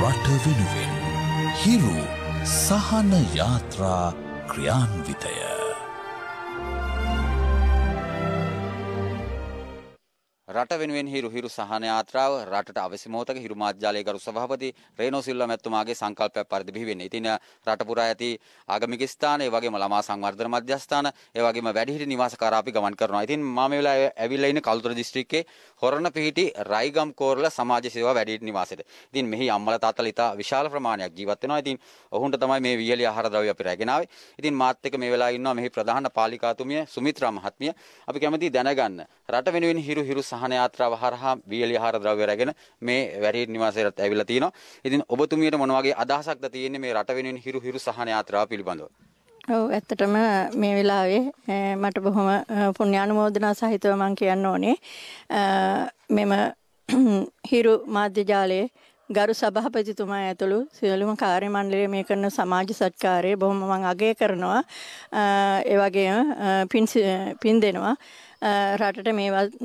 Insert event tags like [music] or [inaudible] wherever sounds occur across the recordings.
රට වෙනුවෙන් හිරු සහන යාත්‍රා ක්‍රියාන්විතය රට වෙනුවෙන් හිරු හිරු සහන යාත්‍රාව රටට අවශ්‍ය මොහොතක හිරු මාධ්‍යාලයේ ගරු සභාපති රේනෝ සිල්වා මැතිතුමාගේ සංකල්පයක් පරිදි බිහි වෙන්නේ. ඉතින් රට පුරා ඇති ආගමික ස්ථාන, ඒ වගේම ළමා සංවර්ධන මධ්‍යස්ථාන, ඒ වගේම වැඩිහිටි නිවාස කරා අපි ගමන් කරනවා. ඉතින් මම මේ වෙලාවේ ඇවිල්ලා ඉන්නේ කළුතර දිස්ත්‍රික්කයේ හොරණ පිහිටි රයිගම් කෝරළ සමාජ සේවා වැඩිහිටි නිවාසෙට. ඉතින් මෙහි අම්මලා තාත්තලා ඉතා විශාල ප්‍රමාණයක් ජීවත් වෙනවා. ඉතින් ඔවුන්ට තමයි මේ වියලි ආහාර ද්‍රව්‍ය අපි රැගෙන ආවේ. ඉතින් මාත් එක්ක මේ වෙලාවේ ඉන්නවා මෙහි ප්‍රධාන පාලිකාතුමිය සුමිත්‍රා මහත්මිය. අපි කැමතියි දැනගන්න රට වෙනුවෙන් හිරු හිරු සහන යාත්‍රාව හරහා හා වියලි ආහාර ද්‍රව්‍ය රැගෙන මේ වැඩිහිටි නිවාසයට ඇවිල්ලා තිනවා. ඉතින් ඔබතුමියට මොන වගේ අදහසක්ද තියෙන්නේ මේ රට වෙනුවෙන් හිරු හිරු සහන යාත්‍රාව පිළිබඳව? ඔව් ඇත්තටම මේ වෙලාවේ මට බොහොම පුණ්‍යානුමෝදනා සහිතව මම කියන්න ඕනේ මෙම [clears throat] හිරු මාධ්‍ය ජාලයේ ගරු සභාපතිතුමා ඇතුළු සියලුම කාර්ය මණ්ඩලය මේ කරන සමාජ සත්කාරය බොහොම මම අගය කරනවා. ඒ වගේම පින් පින් දෙනවා. රටට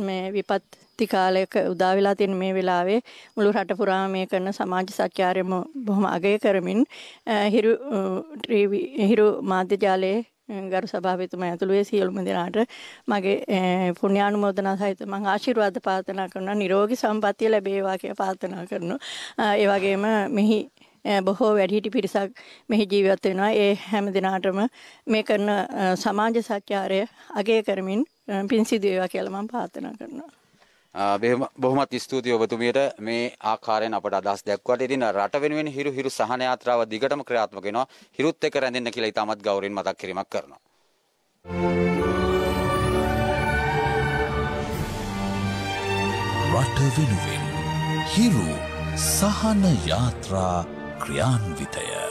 මේ විපත් ති කාලයක උදා වෙලා තියෙන මේ වෙලාවේ මුළු රට පුරාම මේ කරන සමාජ සත්‍යාරයම බොහොම අගය කරමින් හිරු හිරු මාධ්‍ය ජාලයේ ගරු සභාපතිතුමා ඇතුළු ඒ සියලුම දෙනාට මගේ පුණ්‍යානුමෝදනා සහිත මම ආශිර්වාද ප්‍රාර්ථනා කරනවා නිරෝගී සම්පන්නිය ලැබේවා කියලා ප්‍රාර්ථනා කරනවා. ඒ වගේම මෙහි බොහෝ වැඩිහිටි පිරිසක් මෙහි ජීවත් වෙනවා. ඒ හැම දිනාටම මේ කරන සමාජ සත්‍යාරය අගය කරමින් පින් සිදු වේවා කියලා මම ප්‍රාර්ථනා කරනවා. බොහොමත් ස්තුතියි ඔබතුමියට මේ ආකාරයෙන් අපට අදහස් දැක්වට. ඉතින් රට වෙනුවෙන් හිරු හිරු සහන යාත්‍රාව දිගටම ක්‍රියාත්මක වෙනවා. හිරුත් එක්ක රැඳෙන්න කියලා ඉතාමත් ගෞරවයෙන් මතක් කිරීමක් කරනවා. රට වෙනුවෙන් හිරු සහන යාත්‍රා ක්‍රියාන්විතය